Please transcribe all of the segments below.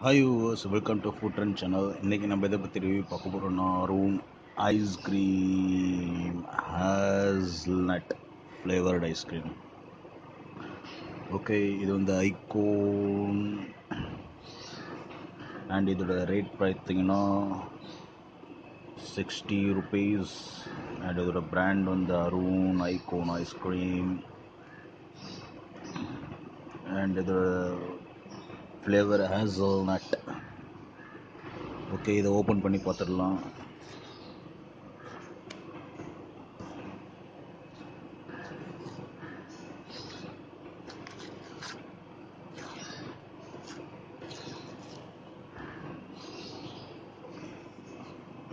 Hi yours welcome to food and channel இன்றைக்கி நம்ம இதை பற்றி ரிவ்யூ பார்க்க போகிறோம்னா room ice cream hazelnut flavoured ice cream okay இது வந்து ஐகோன் அண்ட் இதோட ரேட் பார்த்தீங்கன்னா சிக்ஸ்டி ருபீஸ் அண்ட் இதோட பிராண்ட் வந்து Arun icon ice cream and இதோட ஃப்ளேவர் ஹேசல் நட் ஓகே இதை ஓப்பன் பண்ணி பார்த்துடலாம்.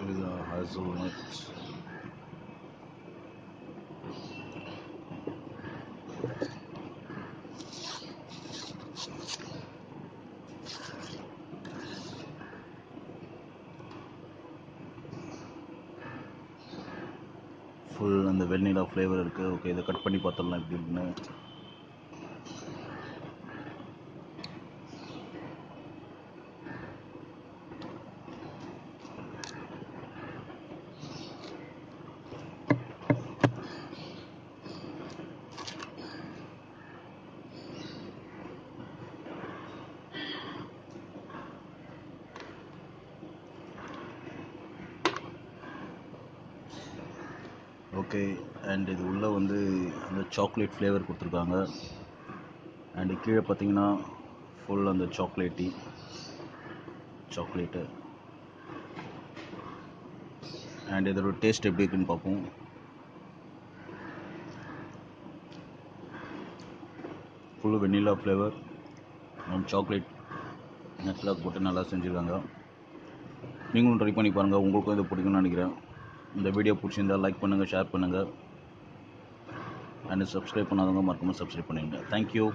இதுதான் ஹேசல் ஃபுல் அந்த வெண்ணிலா ஃப்ளேவர் இருக்குது ஓகே இதை கட் பண்ணி பார்த்துடலாம் எப்படி இருக்குன்னு ஓகே அண்ட் இது உள்ளே வந்து அந்த சாக்லேட் ஃப்ளேவர் கொடுத்துருக்காங்க. அண்டு கீழே பார்த்தீங்கன்னா ஃபுல் அந்த சாக்லேட்டி சாக்லேட்டு அண்ட் இதோட டேஸ்ட் எப்படி இருக்குன்னு பார்ப்போம். Full vanilla flavour and chocolate நட்ஸ்லாம் போட்டு நல்லா செஞ்சுருக்காங்க. நீங்களும் ட்ரை பண்ணி பாருங்கள் உங்களுக்கும் இது பிடிக்கும்னு நினைக்கிறேன். இந்த வீடியோ பிடிச்சிருந்தால் லைக் பண்ணுங்கள் ஷேர் பண்ணுங்கள் அண்ட் சப்ஸ்கிரைப் பண்ணாதவங்க மறக்காமல் சப்ஸ்கிரைப் பண்ணிடுங்க. தேங்க்யூ